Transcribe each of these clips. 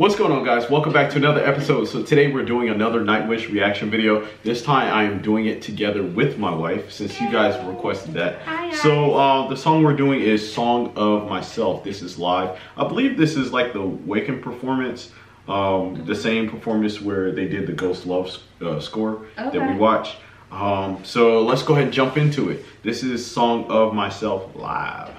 What's going on guys? Welcome back to another episode. So today we're doing another Nightwish reaction video. This time I am doing it together with my wife since you guys requested that. Hi, so uh, the song we're doing is Song of Myself. This is live. I believe this is like the Wacken performance. Um, the same performance where they did the Ghost Love uh, score that we Okay. watched. Um, so let's go ahead and jump into it. This is Song of Myself live.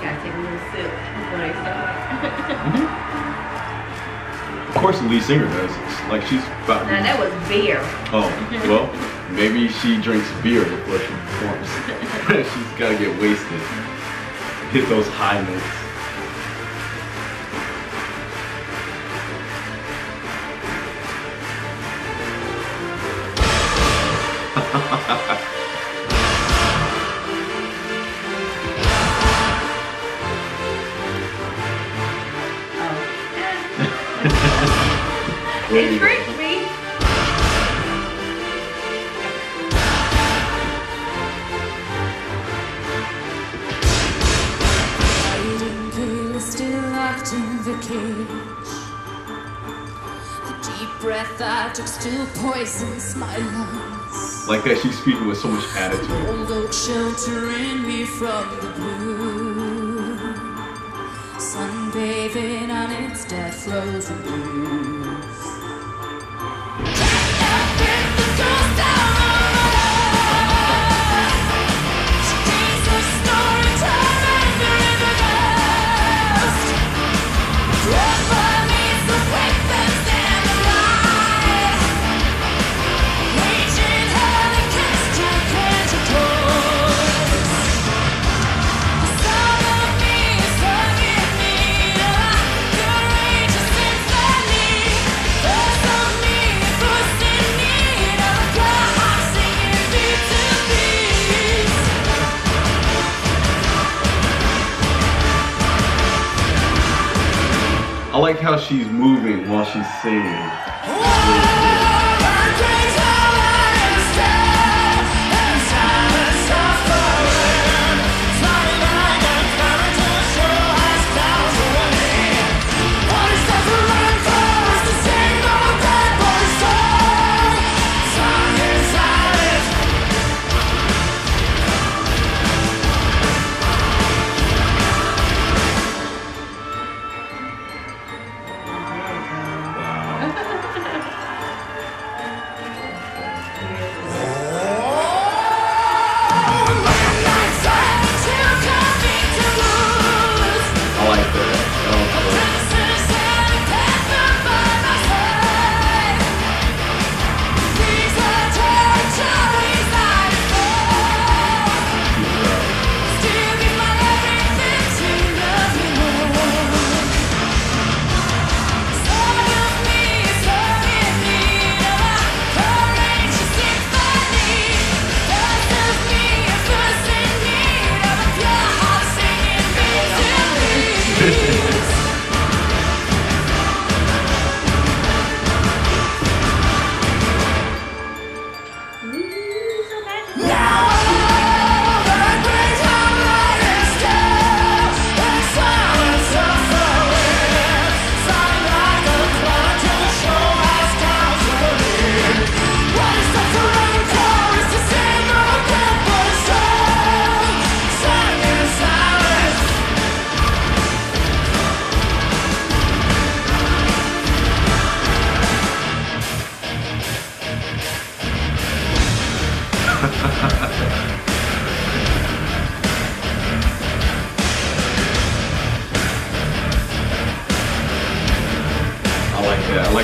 Gotta take a little sip before they start. Of course the lead singer does. Like she's about now that was beer. Oh, well, maybe she drinks beer before she performs. She's gotta get wasted. Hit those high notes. Breath I took still poisons my lungs. Like that, she's speaking with so much attitude. Sheltering me from the blue. Sunbathing on its death frozen blues. Like how she's moving while she's singing.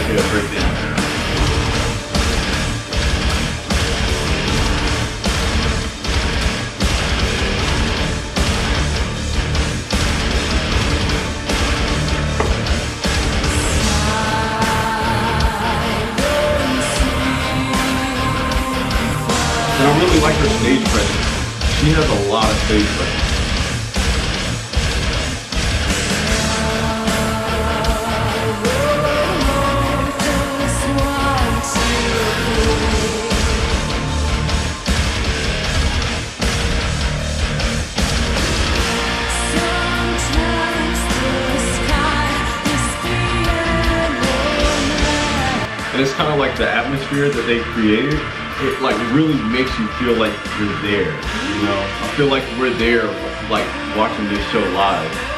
Like that. I like that breakdown. And I really like her stage presence. She has a lot of stage presence. And it's kind of like the atmosphere that they created. It like really makes you feel like you're there. You know, I feel like we're there, like watching this show live.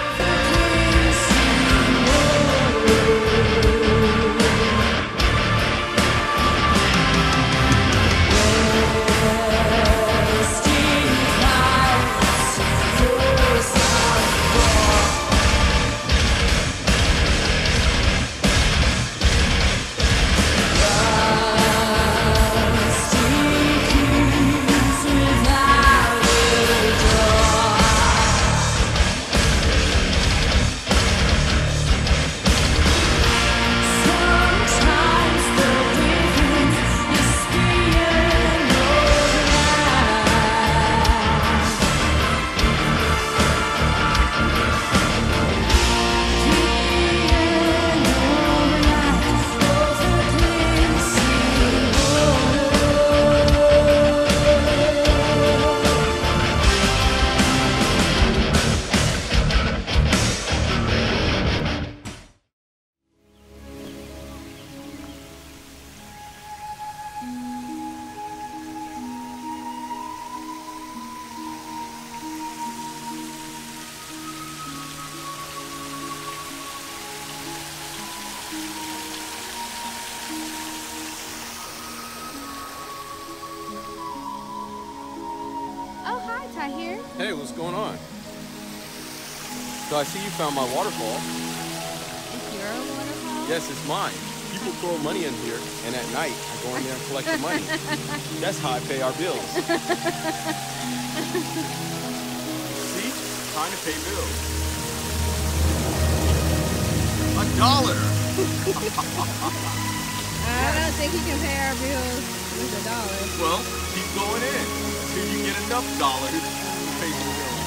Hey, what's going on? So I see you found my waterfall. It's your waterfall? Yes, it's mine. People throw money in here, and at night I go in there and collect the money. That's how I pay our bills. see? Time to pay bills. A dollar! I don't think you can pay our bills with a dollar. Well, keep going in did you get enough dollars to pay the bill?